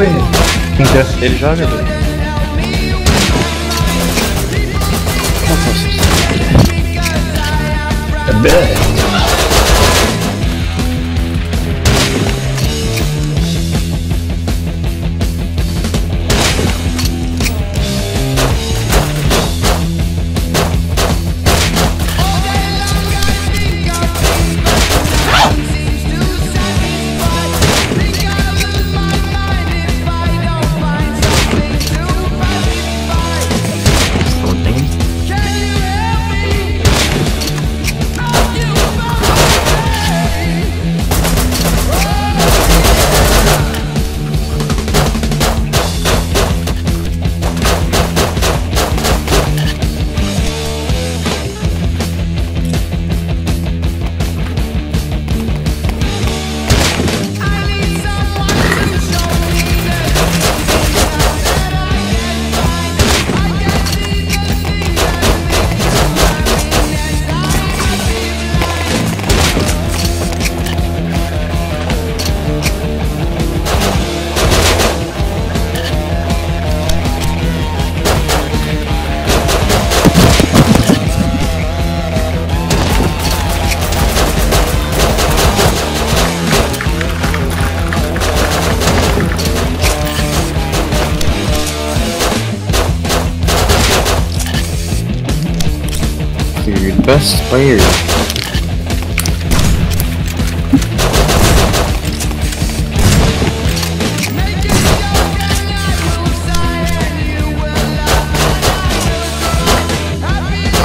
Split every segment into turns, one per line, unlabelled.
isso aí.
Interessa ele joga velho.
É bem.
You're the best player.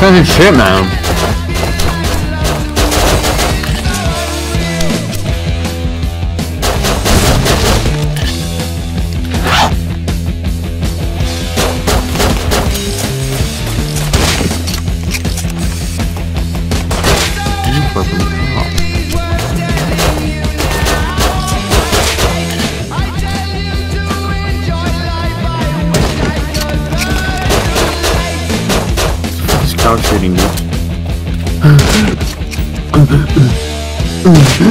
Of shit, man. Couch shooting,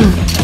dude.